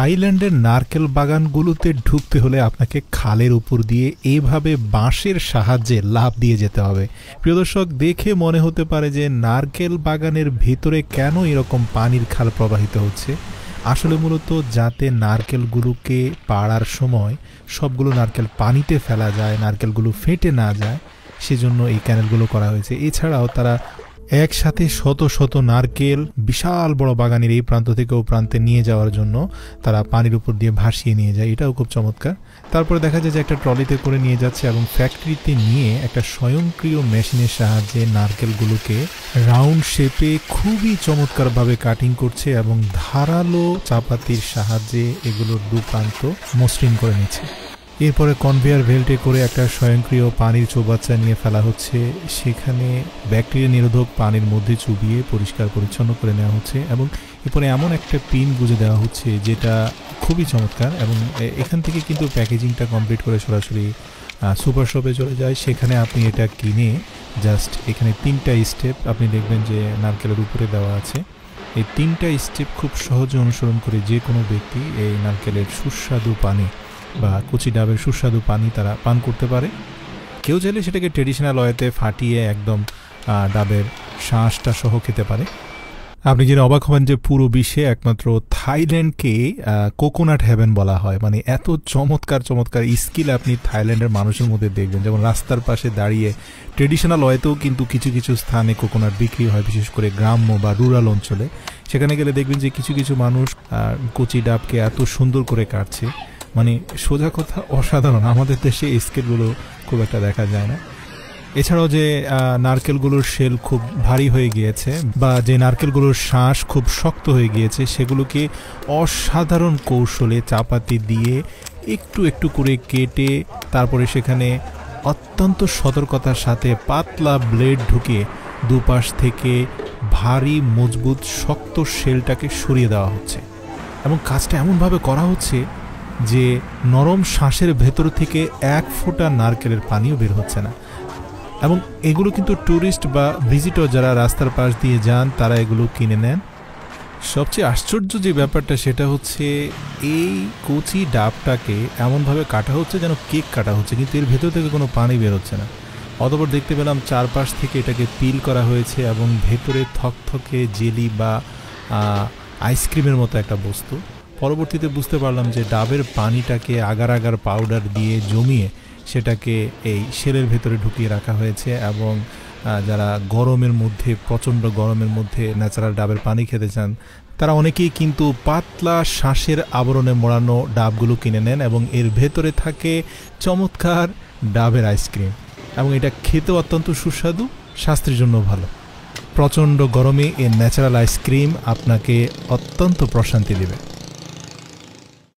থাইল্যান্ডের নারকেল বাগানগুলোতে ঢুকতে হলে আপনাকে খালের উপর দিয়ে এভাবে বাঁশের সাহায্যে লাভ দিয়ে যেতে হবে। প্রিয় দর্শক, দেখে মনে হতে পারে যে নারকেল বাগানের ভিতরে কেন এরকম পানির খাল প্রবাহিত হচ্ছে? আসলে মূলত যাতে নারকেলগুলোকে পাড়ার সময় সবগুলো নারকেল পানিতে ফেলা যায়, নারকেলগুলো ফেটে না যায়, সেজন্য এই ক্যানেলগুলো করা হয়েছে। এছাড়াও তারা একসাথে শত শত নারকেল বিশাল বড় বাগানের এই প্রান্ত থেকে ও প্রান্তে নিয়ে যাওয়ার জন্য তারা পানির উপর দিয়ে ভাসিয়ে নিয়ে যায়। এটাও খুব চমৎকার। তারপরে দেখা যায় যে একটা ট্রলিতে করে নিয়ে যাচ্ছে এবং ফ্যাক্টরিতে নিয়ে একটা স্বয়ংক্রিয় মেশিনের সাহায্যে নারকেলগুলোকে রাউন্ড শেপে খুবই চমৎকারভাবে কাটিং করছে এবং ধারালো চাপাতির সাহায্যে এগুলোর দু প্রান্ত মসৃণ করে নিচ্ছে। এরপরে কনভেয়ার বেল্টে করে একটা স্বয়ংক্রিয় পানির চৌবাচ্চা নিয়ে ফেলা হচ্ছে। সেখানে ব্যাকটেরিয়া নিরোধক পানির মধ্যে চুবিয়ে পরিষ্কার পরিচ্ছন্ন করে নেওয়া হচ্ছে এবং এরপরে এমন একটা পিন গুঁজে দেওয়া হচ্ছে যেটা খুবই চমৎকার এবং এখান থেকে কিন্তু প্যাকেজিংটা কমপ্লিট করে সরাসরি সুপার শপে চলে যায়। সেখানে আপনি এটা কিনে জাস্ট এখানে তিনটা স্টেপ আপনি দেখবেন যে নারকেলের উপরে দেওয়া আছে। এই তিনটা স্টেপ খুব সহজে অনুসরণ করে যে কোনো ব্যক্তি এই নারকেলের সুস্বাদু পানি বা কুচি ডাবের সুস্বাদু পানি তারা পান করতে পারে। কেউ চাইলে সেটাকে ট্রেডিশনাল ওয়েতে ফাটিয়ে একদম ডাবের শাঁসটা সহ খেতে পারে। আপনি যেটা অবাক হবেন যে পুরো বিশ্বে একমাত্র থাইল্যান্ডকে কোকোনাট হ্যাভেন বলা হয়। মানে এত চমৎকার চমৎকার স্কিল আপনি থাইল্যান্ডের মানুষের মধ্যে দেখবেন। যেমন রাস্তার পাশে দাঁড়িয়ে ট্রেডিশনাল ওয়েতেও কিন্তু কিছু কিছু স্থানে কোকোনাট বিক্রি হয়, বিশেষ করে গ্রাম্য বা রুরাল অঞ্চলে। সেখানে গেলে দেখবেন যে কিছু কিছু মানুষ কচি ডাবকে এত সুন্দর করে কাটছে। মানে সোজা কথা অসাধারণ। আমাদের দেশে এই স্কেলগুলো খুব একটা দেখা যায় না। এছাড়াও যে নারকেলগুলোর শেল খুব ভারী হয়ে গিয়েছে বা যে নারকেলগুলোর শ্বাস খুব শক্ত হয়ে গিয়েছে, সেগুলোকে অসাধারণ কৌশলে চাপাতি দিয়ে একটু একটু করে কেটে তারপরে সেখানে অত্যন্ত সতর্কতার সাথে পাতলা ব্লেড ঢুকে দুপাশ থেকে ভারী, মজবুত, শক্ত শেলটাকে সরিয়ে দেওয়া হচ্ছে। এবং কাজটা এমনভাবে করা হচ্ছে যে নরম শ্বাসের ভেতর থেকে এক ফোঁটা নারকেলের পানিও বের হচ্ছে না। এবং এগুলো কিন্তু ট্যুরিস্ট বা ভিজিটর যারা রাস্তার পাশ দিয়ে যান, তারা এগুলো কিনে নেন। সবচেয়ে আশ্চর্য যে ব্যাপারটা, সেটা হচ্ছে এই কচি ডাবটাকে এমনভাবে কাটা হচ্ছে যেন কেক কাটা হচ্ছে, কিন্তু এর ভেতর থেকে কোনো পানি বেরোচ্ছে না। অতপর দেখতে পেলাম চারপাশ থেকে এটাকে পিল করা হয়েছে এবং ভেতরে থকথকে জেলি বা আইসক্রিমের মতো একটা বস্তু। পরবর্তীতে বুঝতে পারলাম যে ডাবের পানিটাকে আগার আগার পাউডার দিয়ে জমিয়ে সেটাকে এই শেলের ভেতরে ঢুকিয়ে রাখা হয়েছে এবং যারা গরমের মধ্যে, প্রচণ্ড গরমের মধ্যে ন্যাচারাল ডাবের পানি খেতে চান, তারা অনেকেই কিন্তু পাতলা শ্বাসের আবরণে মোড়ানো ডাবগুলো কিনে নেন এবং এর ভেতরে থাকে চমৎকার ডাবের আইসক্রিম এবং এটা খেতেও অত্যন্ত সুস্বাদু, স্বাস্থ্যের জন্য ভালো। প্রচণ্ড গরমে এর ন্যাচারাল আইসক্রিম আপনাকে অত্যন্ত প্রশান্তি দেবে।